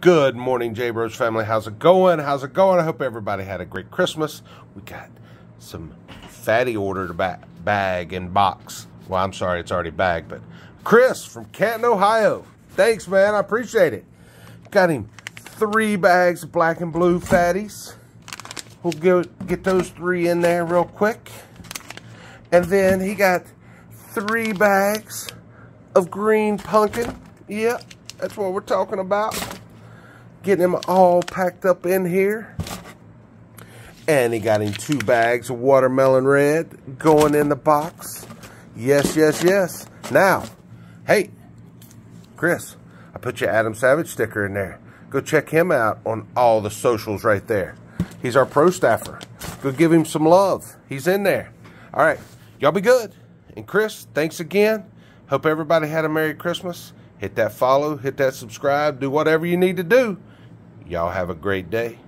Good morning, J Bros family. How's it going? How's it going? I hope everybody had a great Christmas. We got some fatty ordered ba bag and box. Well, I'm sorry, it's already bagged, but Chris from Canton, Ohio. Thanks, man. I appreciate it. Got him three bags of black and blue fatties. We'll get, get those three in there real quick. And then he got three bags of green pumpkin. Yep, that's what we're talking about. Getting them all packed up in here. And he got him two bags of watermelon red going in the box. Yes, yes, yes. Now, hey, Chris, I put your Adam Savage sticker in there. Go check him out on all the socials right there. He's our pro staffer. Go give him some love. He's in there. All right. Y'all be good. And Chris, thanks again. Hope everybody had a Merry Christmas. Hit that follow, hit that subscribe, do whatever you need to do. Y'all have a great day.